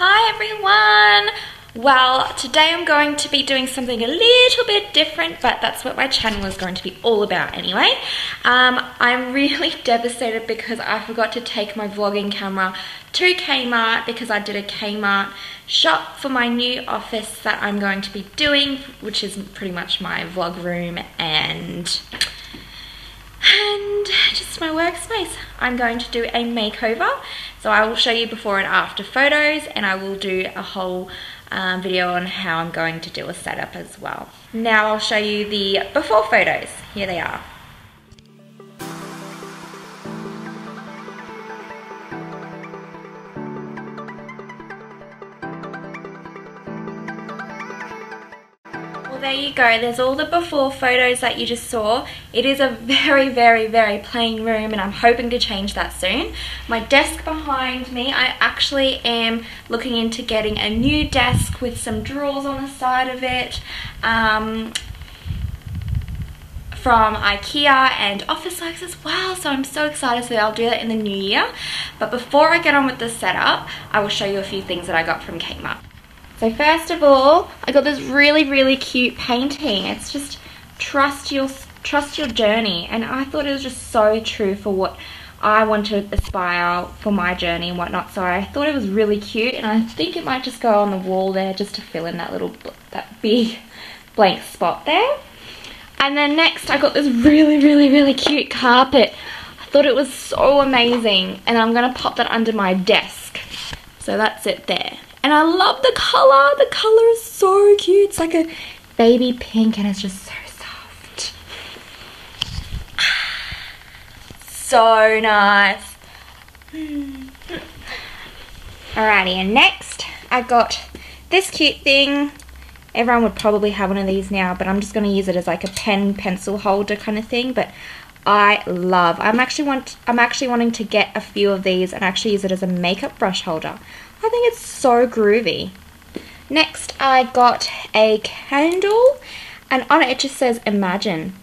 Hi everyone! Well, today I'm going to be doing something a little bit different, but that's what my channel is going to be all about anyway. Um, I'm really devastated because I forgot to take my vlogging camera to Kmart because I did a Kmart shop for my new office that I'm going to be doing, which is pretty much my vlog room and and just my workspace. I'm going to do a makeover. So I will show you before and after photos and I will do a whole um, video on how I'm going to do a setup as well. Now I'll show you the before photos. Here they are. There you go. There's all the before photos that you just saw. It is a very, very, very plain room and I'm hoping to change that soon. My desk behind me, I actually am looking into getting a new desk with some drawers on the side of it. Um, from Ikea and Officeworks as well so I'm so excited so I'll do that in the new year but before I get on with the setup I will show you a few things that I got from Kmart. So first of all, I got this really, really cute painting. It's just trust your trust your journey. And I thought it was just so true for what I want to aspire for my journey and whatnot. So I thought it was really cute and I think it might just go on the wall there just to fill in that little, that big blank spot there. And then next I got this really, really, really cute carpet. I thought it was so amazing and I'm going to pop that under my desk. So that's it there. And I love the color. The color is so cute. It's like a baby pink and it's just so soft. Ah, so nice. Hmm. Alrighty, and next I got this cute thing. Everyone would probably have one of these now, but I'm just going to use it as like a pen pencil holder kind of thing. But I love. I'm actually want. I'm actually wanting to get a few of these and actually use it as a makeup brush holder. I think it's so groovy. Next, I got a candle, and on it it just says Imagine.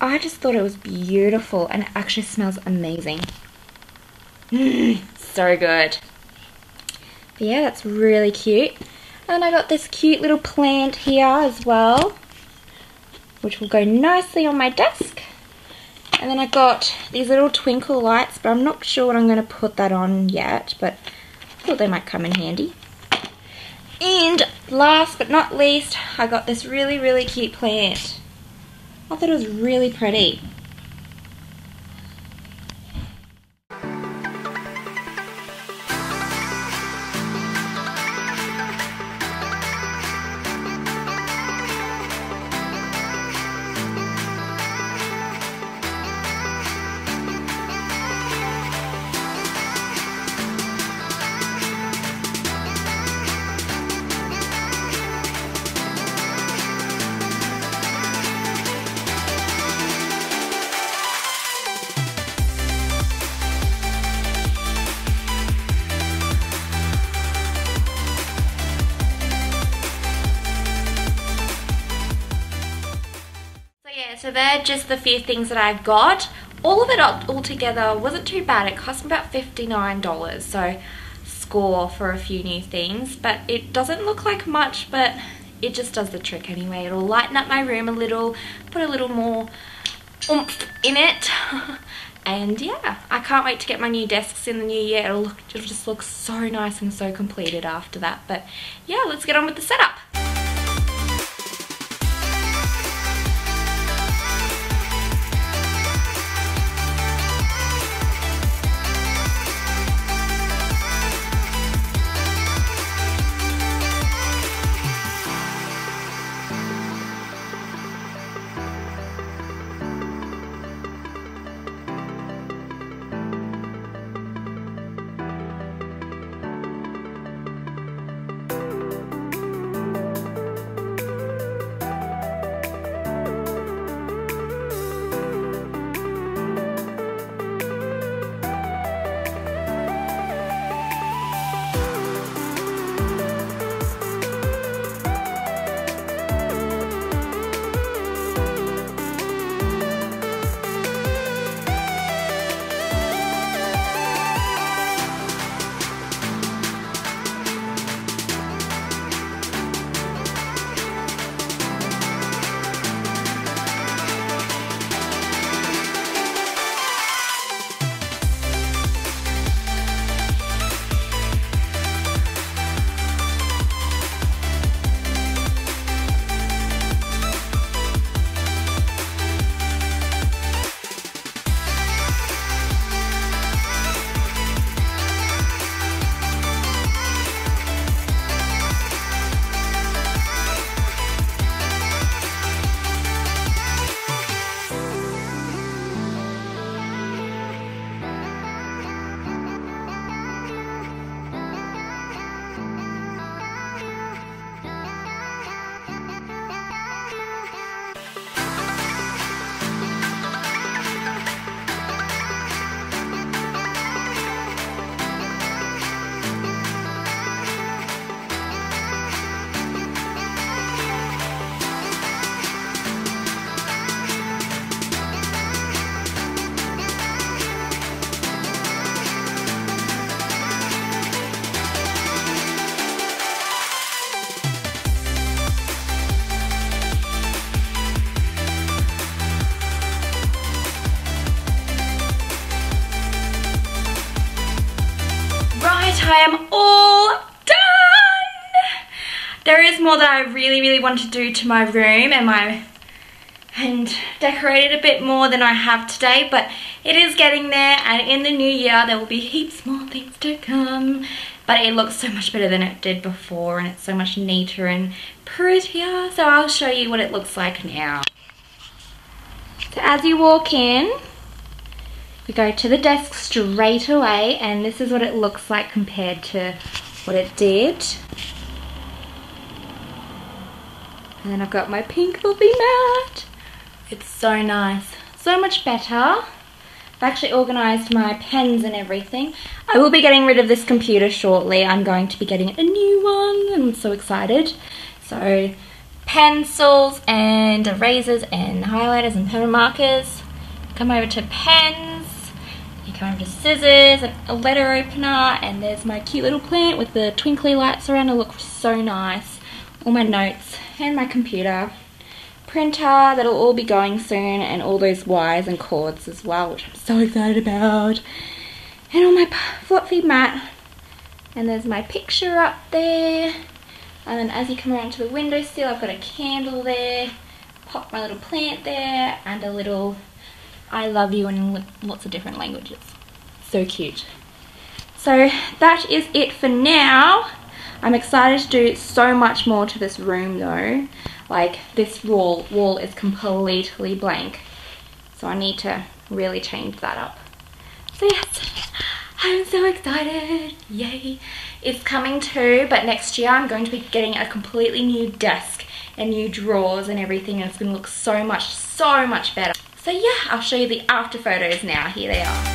I just thought it was beautiful, and it actually smells amazing. So good. But yeah, that's really cute. And I got this cute little plant here as well, which will go nicely on my desk. And then I got these little twinkle lights, but I'm not sure what I'm going to put that on yet, but I thought they might come in handy. And last but not least, I got this really, really cute plant. I thought it was really pretty. They're just the few things that I got. All of it all together wasn't too bad. It cost me about $59, so score for a few new things. But it doesn't look like much, but it just does the trick anyway. It'll lighten up my room a little, put a little more oomph in it. and yeah, I can't wait to get my new desks in the new year. It'll, look, it'll just look so nice and so completed after that. But yeah, let's get on with the setup. More that I really, really want to do to my room and my and decorate it a bit more than I have today but it is getting there and in the new year there will be heaps more things to come but it looks so much better than it did before and it's so much neater and prettier so I'll show you what it looks like now. So as you walk in we go to the desk straight away and this is what it looks like compared to what it did. And then I've got my pink fluffy mat. It's so nice. So much better. I've actually organised my pens and everything. I will be getting rid of this computer shortly. I'm going to be getting a new one. I'm so excited. So pencils and erasers and highlighters and pen markers. Come over to pens. You come over to scissors, a letter opener, and there's my cute little plant with the twinkly lights around. It looks so nice. All my notes and my computer printer that'll all be going soon and all those wires and cords as well which I'm so excited about. And on my fluffy mat. And there's my picture up there. And then as you come around to the windowsill I've got a candle there. Pop my little plant there and a little I love you in lots of different languages. So cute. So that is it for now I'm excited to do so much more to this room though. Like this wall, wall is completely blank. So I need to really change that up. So yes, I'm so excited. Yay. It's coming too, but next year I'm going to be getting a completely new desk and new drawers and everything and it's going to look so much, so much better. So yeah, I'll show you the after photos now. Here they are.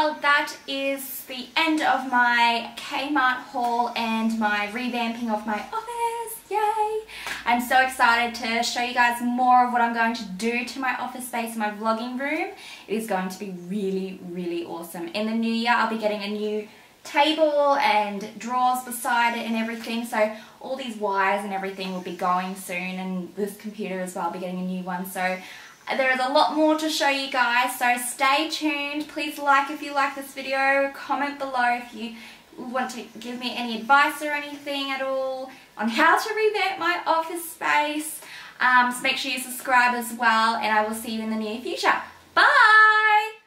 Well that is the end of my Kmart haul and my revamping of my office, yay! I'm so excited to show you guys more of what I'm going to do to my office space, my vlogging room. It is going to be really, really awesome. In the new year I'll be getting a new table and drawers beside it and everything so all these wires and everything will be going soon and this computer as well I'll be getting a new one so there is a lot more to show you guys, so stay tuned. Please like if you like this video, comment below if you want to give me any advice or anything at all on how to revamp my office space. Um, so make sure you subscribe as well, and I will see you in the near future. Bye!